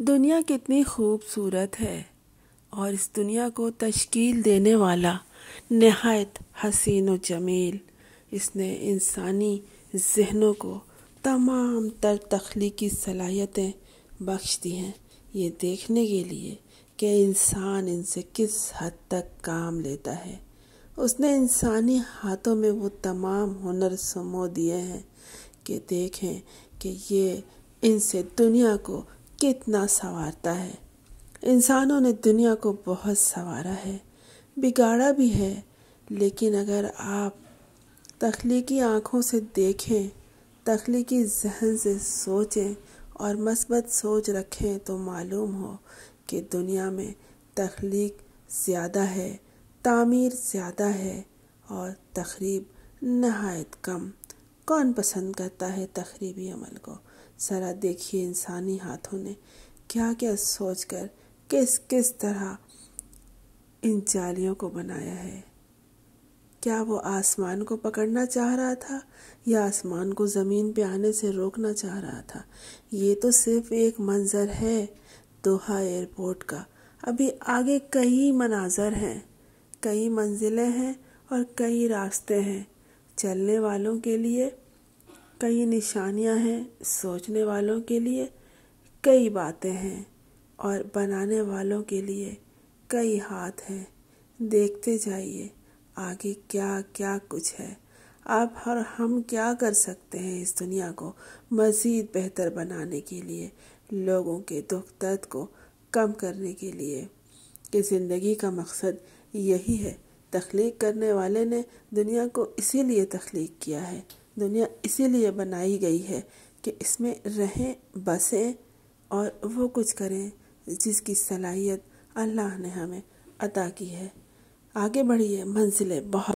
दुनिया कितनी खूबसूरत है और इस दुनिया को तश्कील देने वाला नहायत हसीन व जमील। इसने इंसानी जहनों को तमाम तर तख्लीकी सलाहियतें बख्श दी हैं। ये देखने के लिए कि इंसान इनसे किस हद तक काम लेता है। उसने इंसानी हाथों में वो तमाम हुनर समो दिए हैं कि देखें कि ये इनसे दुनिया को कितना संवारता है। इंसानों ने दुनिया को बहुत संवारा है। बिगाड़ा भी है, लेकिन अगर आप तख्लीकी आँखों से देखें, तख्लीकी जहन से सोचें और मस्बत सोच रखें तो मालूम हो कि दुनिया में तख्लीक ज़्यादा है, तामीर ज़्यादा है और तकरीब नहायत कम। कौन पसंद करता है तकरीबी अमल को? ज़रा देखिए इंसानी हाथों ने। क्या क्या सोचकर किस किस तरह इन जालियों को बनाया है। क्या वो आसमान को पकड़ना चाह रहा था या आसमान को ज़मीन पे आने से रोकना चाह रहा था? ये तो सिर्फ़ एक मंज़र है, दोहा एयरपोर्ट का। अभी आगे कई मनाजर हैं, कई मंजिलें हैं और कई रास्ते हैं। चलने वालों के लिए कई निशानियाँ हैं सोचने वालों के लिए, कई बातें हैं और बनाने वालों के लिए कई हाथ हैं। देखते जाइए आगे क्या क्या कुछ है। आप और हम क्या कर सकते हैं इस दुनिया को मज़ीद बेहतर बनाने के लिए, लोगों के दुख दर्द को कम करने के लिए? कि ज़िंदगी का मकसद यही है, तख्लीक करने वाले ने दुनिया को इसीलिए तख्लीक किया है दुनिया इसीलिए बनाई गई है कि इसमें रहें, बसें और वो कुछ करें जिसकी सलाहियत अल्लाह ने हमें अता की है। आगे बढ़िए, मंजिलें बहुत